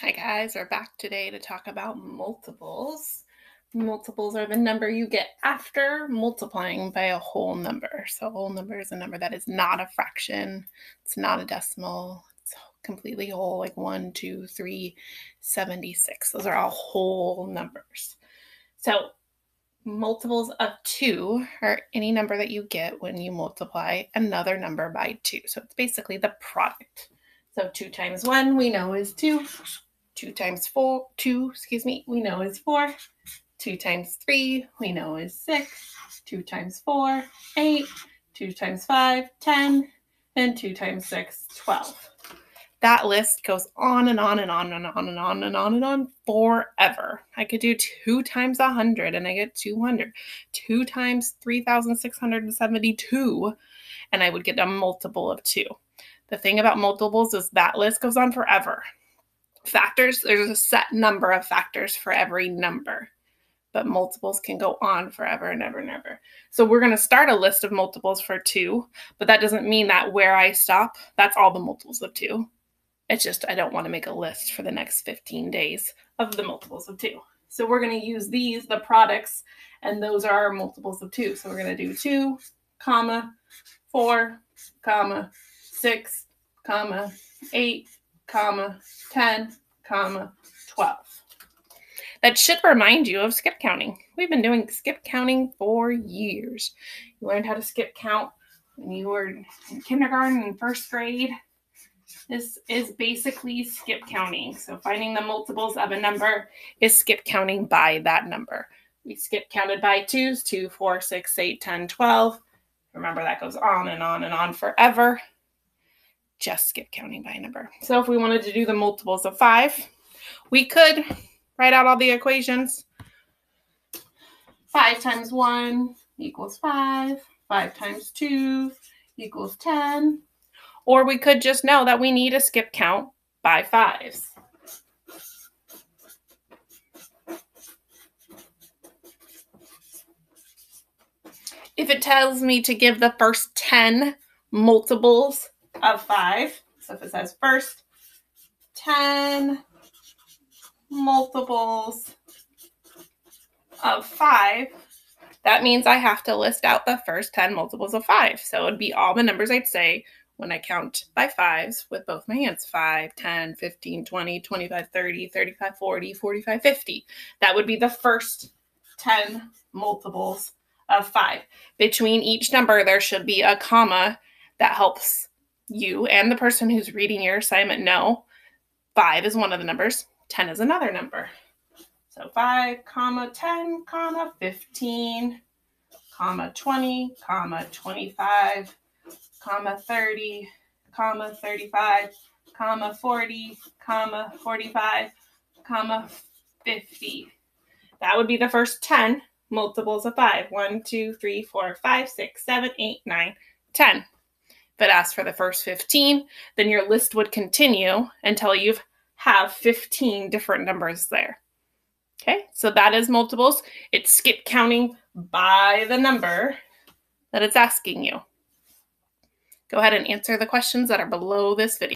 Hi guys, we're back today to talk about multiples. Multiples are the number you get after multiplying by a whole number. So a whole number is a number that is not a fraction, it's not a decimal, it's completely whole, like 1, 2, 3, 76. Those are all whole numbers. So multiples of 2 are any number that you get when you multiply another number by 2. So it's basically the product. So 2 times 1 we know is 2. 2 times 4, 2, excuse me, we know is 4. 2 times 3, we know is 6. 2 times 4, 8. 2 times 5, 10. And 2 times 6, 12. That list goes on and on and on and on and on and on and on forever. I could do 2 times 100 and I get 200. 2 times 3,672 and I would get a multiple of 2. The thing about multiples is that list goes on forever factors, there's a set number of factors for every number, but multiples can go on forever and ever and ever. So we're going to start a list of multiples for two, but that doesn't mean that where I stop, that's all the multiples of two. It's just I don't want to make a list for the next 15 days of the multiples of two. So we're going to use these, the products, and those are our multiples of two. So we're going to do two, comma, four, comma, six, comma, eight, comma, 10, comma, 12. That should remind you of skip counting. We've been doing skip counting for years. You learned how to skip count when you were in kindergarten and first grade. This is basically skip counting. So finding the multiples of a number is skip counting by that number. We skip counted by twos, 2, 4, 6, 8, 10, 12. Remember that goes on and on and on forever just skip counting by a number. So if we wanted to do the multiples of 5, we could write out all the equations. 5 times 1 equals 5. 5 times 2 equals 10. Or we could just know that we need a skip count by fives. If it tells me to give the first 10 multiples of 5. So if it says first 10 multiples of 5, that means I have to list out the first 10 multiples of 5. So it would be all the numbers I'd say when I count by fives with both my hands 5, 10, 15, 20, 25, 30, 35, 40, 45, 50. That would be the first 10 multiples of 5. Between each number, there should be a comma that helps you and the person who's reading your assignment know 5 is one of the numbers, 10 is another number. So 5, comma 10, comma 15, comma 20, comma 25, comma 30, comma 35, comma 40, comma 45, comma 50. That would be the first 10 multiples of 5. 1, 2, 3, 4, 5, 6, 7, 8, 9, 10. But as for the first 15, then your list would continue until you have 15 different numbers there. Okay, so that is multiples. It's skip counting by the number that it's asking you. Go ahead and answer the questions that are below this video.